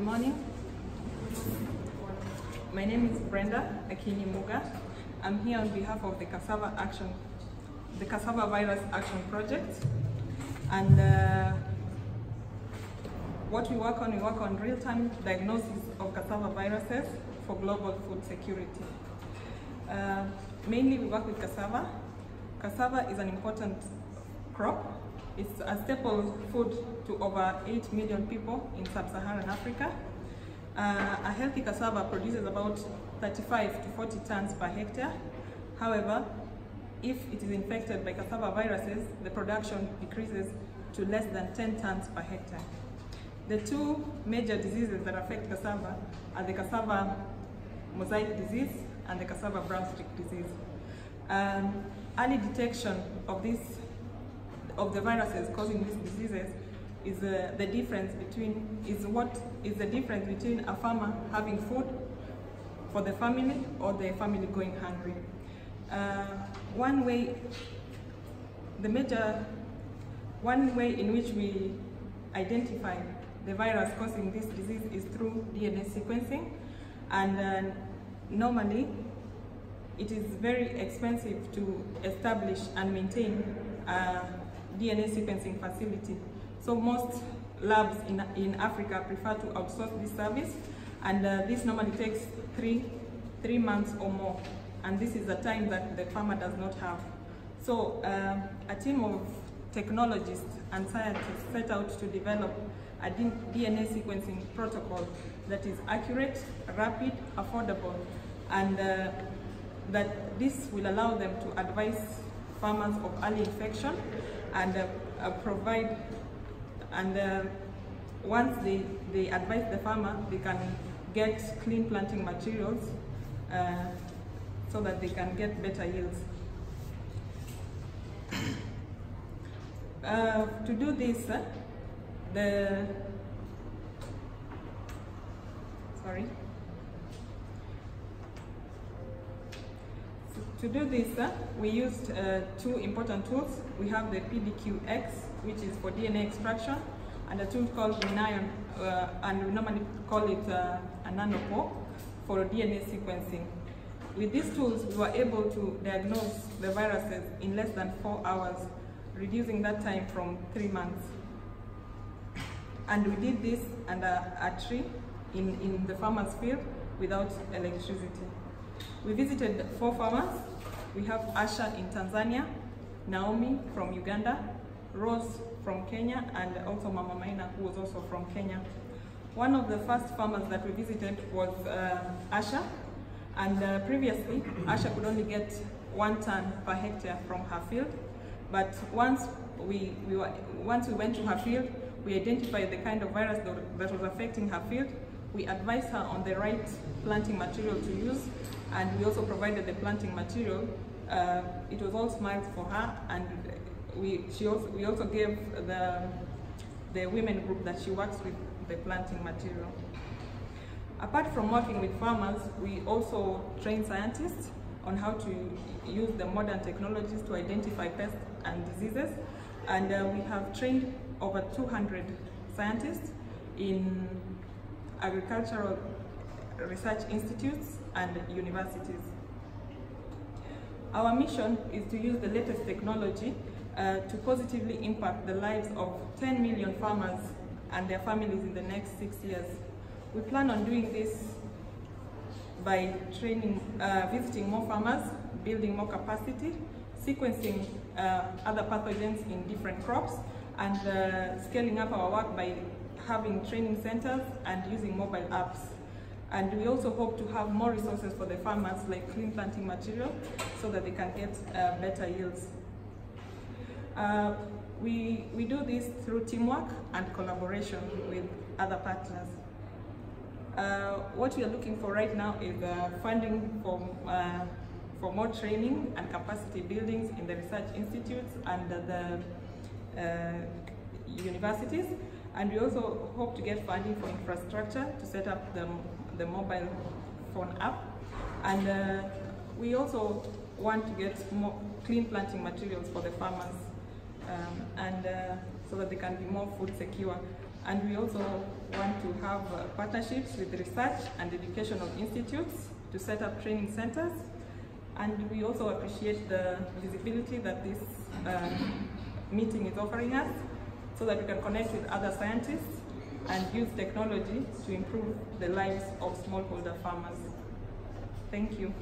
Good morning. My name is Brenda Akinyi Muga. I'm here on behalf of the Cassava Action, the Cassava Virus Action Project. And uh, what we work on, we work on real-time diagnosis of cassava viruses for global food security. Uh, mainly we work with cassava. Cassava is an important crop. It's a staple food to over 8 million people in sub-Saharan Africa. Uh, a healthy cassava produces about 35 to 40 tons per hectare. However, if it is infected by cassava viruses, the production decreases to less than 10 tons per hectare. The two major diseases that affect cassava are the cassava mosaic disease and the cassava brown streak disease. Um, early detection of this of the viruses causing these diseases is uh, the difference between is what is the difference between a farmer having food for the family or the family going hungry. Uh, one way, the major, one way in which we identify the virus causing this disease is through DNA sequencing and uh, normally it is very expensive to establish and maintain DNA sequencing facility. So most labs in, in Africa prefer to outsource this service and uh, this normally takes three, three months or more and this is a time that the farmer does not have. So uh, a team of technologists and scientists set out to develop a DNA sequencing protocol that is accurate, rapid, affordable, and uh, that this will allow them to advise farmers of early infection and uh, uh, provide, and uh, once they, they advise the farmer, they can get clean planting materials uh, so that they can get better yields. Uh, to do this, uh, the sorry. So to do this, uh, we used uh, two important tools. We have the PDQeX, which is for DNA extraction, and a tool called MinION, uh, and we normally call it uh, a nanopore for DNA sequencing. With these tools, we were able to diagnose the viruses in less than four hours, reducing that time from three months. And we did this under a tree in, in the farmer's field without electricity. We visited four farmers. We have Asha in Tanzania, Naomi from Uganda, Rose from Kenya, and also Mama Maina, who was also from Kenya. One of the first farmers that we visited was uh, Asha, and uh, previously, Asha could only get one ton per hectare from her field. But once we, we were, once we went to her field, we identified the kind of virus that, that was affecting her field. We advised her on the right planting material to use, and we also provided the planting material. Uh, it was all smart for her, and we, she also, we also gave the, the women group that she works with the planting material. Apart from working with farmers, we also train scientists on how to use the modern technologies to identify pests and diseases. And uh, we have trained over 200 scientists in agricultural research institutes and universities. Our mission is to use the latest technology uh, to positively impact the lives of 10 million farmers and their families in the next six years. We plan on doing this by training, uh, visiting more farmers, building more capacity, sequencing uh, other pathogens in different crops, and uh, scaling up our work by having training centers and using mobile apps. And we also hope to have more resources for the farmers, like clean planting material, so that they can get uh, better yields. Uh, we, we do this through teamwork and collaboration with other partners. Uh, what we are looking for right now is uh, funding for, uh, for more training and capacity buildings in the research institutes and the uh, universities. And we also hope to get funding for infrastructure to set up the, the mobile phone app. And uh, we also want to get more clean planting materials for the farmers um, and uh, so that they can be more food secure. And we also want to have uh, partnerships with research and educational institutes to set up training centers. And we also appreciate the visibility that this um, meeting is offering us so that we can connect with other scientists and use technology to improve the lives of smallholder farmers. Thank you.